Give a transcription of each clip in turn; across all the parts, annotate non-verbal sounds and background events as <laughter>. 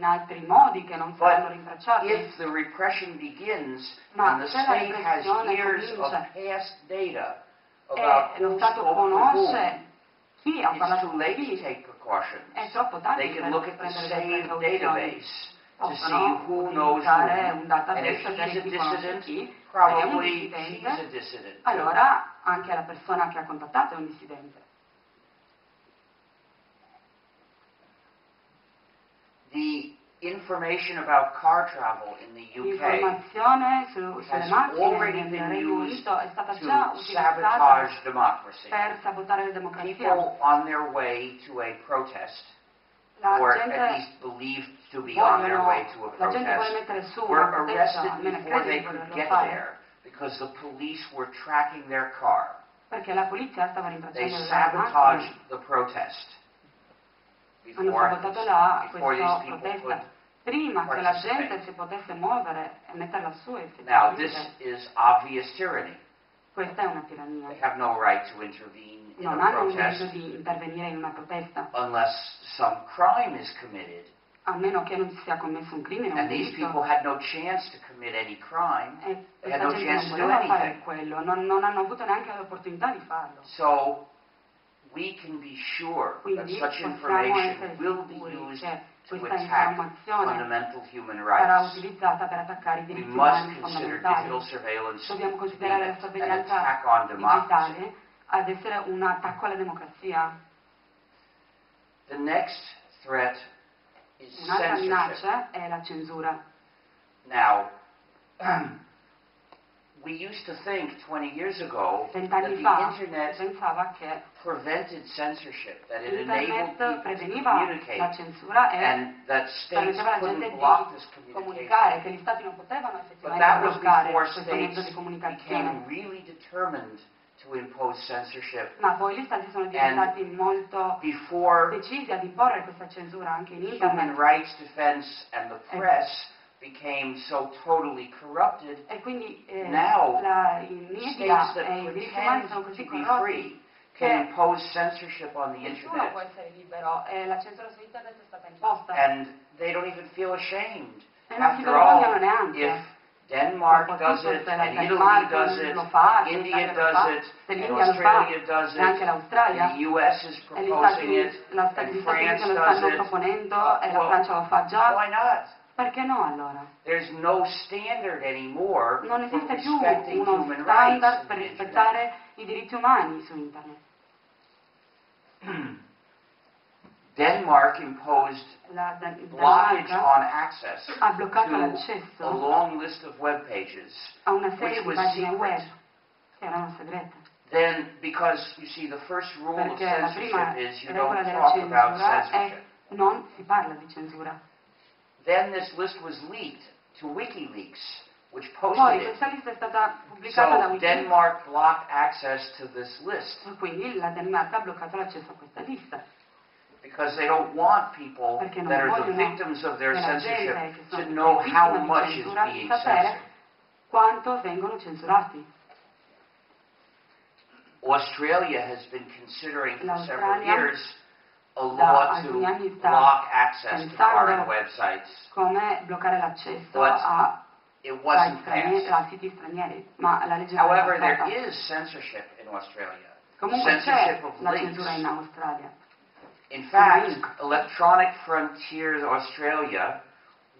in altri modi che non saranno rintracciati. If the repression begins Ma and the state has years of comincia past data about e lo Stato conosce chi ha parlato con chi, è troppo tardi per prendere delle precauzioni. Possono utilizzare un database a chi conosce chi, se è un dissidente, allora anche la persona che ha contattato è un dissidente. The information about car travel in the UK L'informazione su, sulle has macchine already nel been Regno used Unito è stata to utilizzata sabotage democracy. per sabotare la democrazia. People on their way to a protest, La or at gente, least believed to be on their way to a la gente vuole protest, mettere su were una protesta, arrested almeno before they di could volerlo get fare, there because the police were tracking their car. perché la polizia stava They rintracciando le sabotaged the protest Hanno sabotato before questa protesta prima che la gente si potesse muovere e metterla su Now, this effettivamente. is obvious tyranny. Questa è una tirannia. They have no right to intervene in Non hanno il diritto di intervenire in una protesta, unless some crime is committed. a meno che non si sia commesso un crimine, un And these people had no chance to commit any crime. E They had no chance to do anything. quello, non, non hanno avuto neanche l'opportunità di farlo. So we can be sure that such information will be used to attack fundamental human rights. We must consider digital surveillance to be an attack on democracy. ad essere un attacco alla democrazia. The next threat is Un'altra censorship. minaccia è la censura. Now, <clears throat> we used to think 20 years ago that the internet prevented censorship, that it enabled people to communicate, and that states couldn't block this communication. che gli stati non potevano But that was before states became really determined to impose censorship, Ma poi gli stati sono diventati molto before decisi ad imporre questa censura anche in human rights defense and the press became so totally corrupted, e quindi eh, Now, la, states that pretend to be free can impose censorship on the internet, libero e imposta and they don't even feel ashamed. e After all, if Denmark does it, and Italy does it, India does it, and Australia does it, and the US is proposing it, and France does it. Well, Why not? Perché no allora? There's no standard anymore Non esiste più uno standard per rispettare i diritti umani su internet. <clears throat> Denmark imposed La Dan- blockage on access ha bloccato a l'accesso long list of web pages, a una serie di pagine secret. web che erano segrete. Then, because you see, the first rule of Perché prima censorship is you don't talk about censorship. non si parla di censura. Then this list was leaked to WikiLeaks, which Poi posted it. questa lista è stata pubblicata da So Wikileaks Denmark blocked access to this list quindi la Danimarca ha bloccato l'accesso a questa lista. because they don't want people Perché non that are the vogliono victims of their censorship gente che to sono know vittime how di much is censura di being sapere censored. quanto vengono censurati. Australia has been considering for several L'Australia years da law to alcuni anni sta block access to pensando websites. come bloccare l'accesso a, It ai wasn't stranieri- passed. a siti stranieri, ma la legge non è However, there passata. is censorship in Australia. Comunque c'è censorship of la links. censura in Australia. In fact, Link. Electronic Frontiers Australia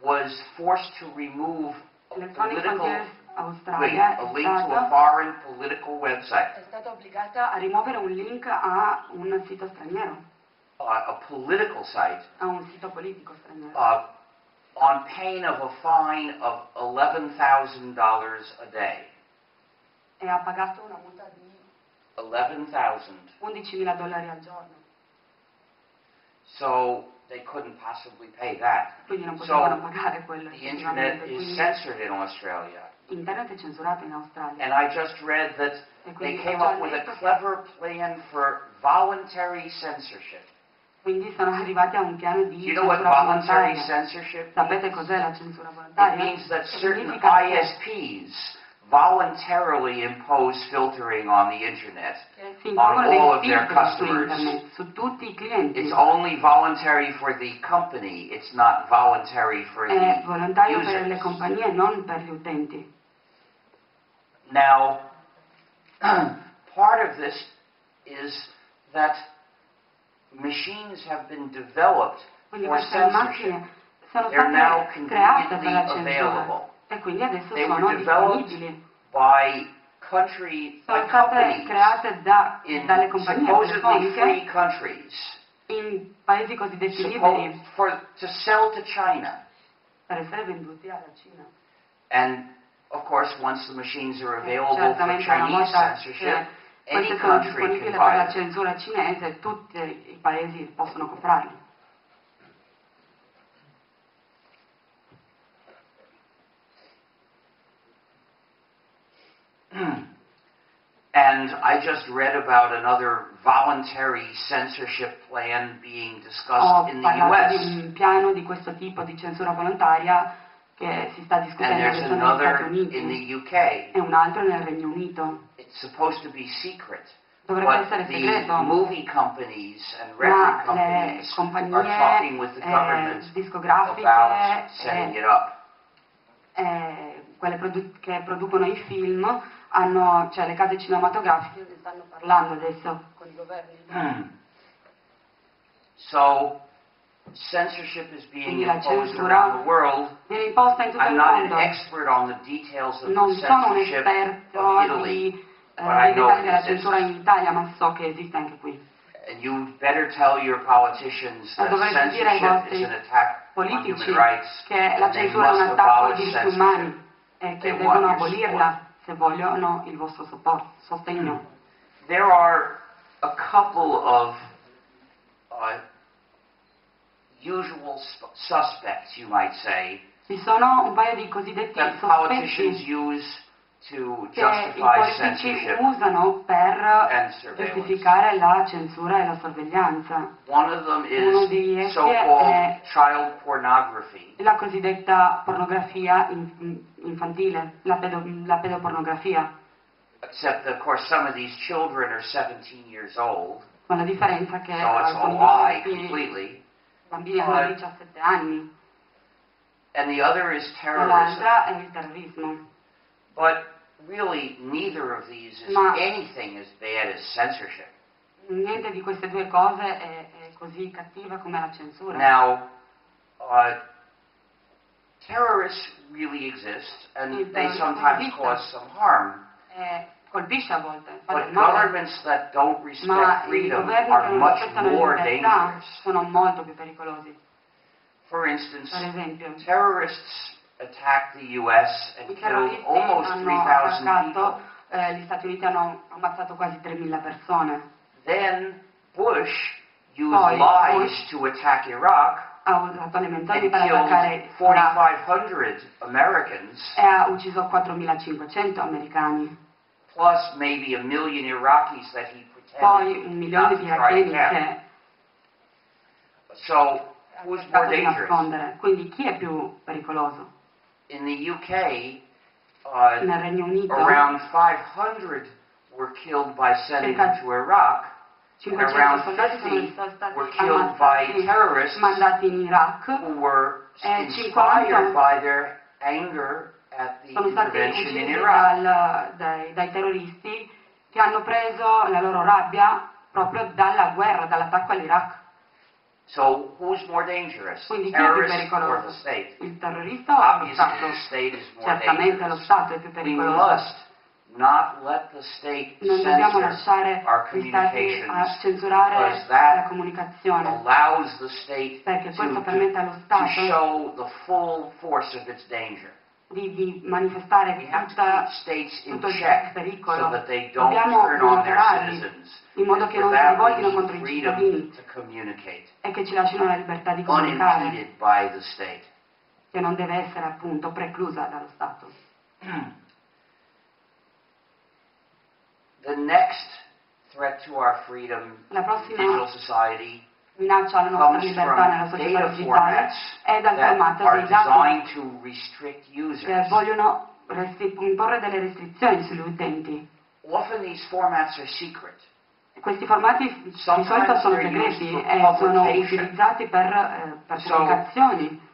was forced to remove a Electronic political Frontiers link, Australia a è link to a stata, foreign political website, è stata obbligata a rimuovere un link a un sito straniero, uh, a political site, a un sito politico straniero. uh, on pain of a fine of $11,000 a day. E ha pagato una multa di 11,000. 11.000 dollari al giorno, So they couldn't possibly pay that. quindi non So, pagare quello. The internet is censored in Australia. Internet è censurato in Australia. And I just read that they came up with a clever plan for voluntary censorship. Quindi sono arrivati a un piano di you know what censura voluntary volontaria. censorship Sapete means? cos'è la censura It means that certain ISPs voluntarily impose filtering on the internet. che si impongono dei all of their customers. internet, su tutti i clienti. It's only voluntary for the company, it's not voluntary for the users. compagnie, non per gli utenti. Now, <clears throat> part of this is that machines have been developed for censorship. They're now state create per la conveniently available. They were developed by country, by companies da- in supposedly free countries in paesi cosiddetti suppo- liberi for, to sell to China. per essere venduti alla Cina. And of course, once the machines are available for Chinese censorship, queste sono disponibili per la censura cinese, tutti i paesi possono comprarli. <clears throat> And I just read about another voluntary censorship plan being Ho discussed in the parlato US. di un piano di questo tipo di censura volontaria che si sta And discutendo there's adesso negli Stati another Uniti in the UK. e un altro nel Regno Unito. It's supposed to be secret. Dovrebbe But essere the segreto, movie companies and record ma le companies are compagnie talking with the eh, government discografiche about setting e it up. eh, quelle produ- che producono i film hanno, cioè le case cinematografiche ne stanno parlando adesso con i governi. So, censorship is being Quindi la imposed around the world. Viene imposta in tutto I'm il not an expert on the details of Non the sono un censorship esperto of Italy, di, eh, but I dei know dettagli it della exists. censura in Italia, ma so che esiste anche qui. and you better tell your politicians Ma that dovreste dire ai censorship vostri is an attack on politici human rights. che la and they censura è un must attacco ai abolish diritti censorship. umani e che They devono want your abolirla se vogliono il vostro sostegno. There are a couple of uh, usual sp- suspects, you might say, Ci sono un paio di cosiddetti that politicians sospetti use to che i justify politici censorship usano per and surveillance. giustificare la censura e la sorveglianza. One of them Uno is di essi so-called è child pornography. la cosiddetta pornografia in- infantile, la, pedo- la pedopornografia, Except, of course, some of these children are 17 years old, con la differenza che so it's a alcuni lie questi completely. Bambini hanno 17 anni And the other is terrorism. è il terrorismo. But really, neither of these is Ma- anything as bad as censorship. Niente di queste due cose è, è così cattiva come la censura. Now, uh, terrorists really exist, and Il they sometimes cause some harm. Eh, colpisce a volte, But del male, governments that don't ma respect i freedom governi are che non much rispettano more le libertà dangerous. sono molto più pericolosi. For instance, Per esempio, terrorists attacked the U.S. i and killed terroristi almost hanno 3,000 people. attaccato, eh, gli Stati Uniti hanno ammazzato quasi 3.000 persone. Then Bush used Poi lies Bush- to attack Iraq Ha usato le menzogne and per attaccare killed Iraq 4,500 Americans, e ha ucciso 4.500 americani. Plus maybe a million Iraqis that he pretended un milione di to try iracheni to che So, who's more dangerous? Quindi chi è più pericoloso? In the UK, uh, Nel Regno Unito? around 500 were killed by sending them to Iraq, and 500 around sono 50 stati were killed by ammazzati, terrorists mandati in Iraq, who were Eh, inspired by their anger sono uccisi Iraq. dal- dai, dai terroristi che hanno preso la loro rabbia proprio dalla guerra, dall'attacco all'Iraq. So who's more dangerous, Quindi chi è più pericoloso? state? Il terrorista o lo Stato? state Certamente lo. Stato è più pericoloso. state Non dobbiamo lasciare gli Stati a censurare la comunicazione, state perché to, questo to, permette allo to Stato di, di manifestare tutta, tutto il pericolo. so Dobbiamo monitorarli in modo che non si we contro i cittadini e che ci lasciano la libertà di comunicare, che non deve essere appunto preclusa dallo Stato. The next threat to our freedom La prossima minaccia alla nostra libertà nella società digitale è dal formato dei dati che vogliono imporre delle restrizioni sugli utenti. Questi formati di solito sono segreti e sono utilizzati per, eh, per pubblicazioni.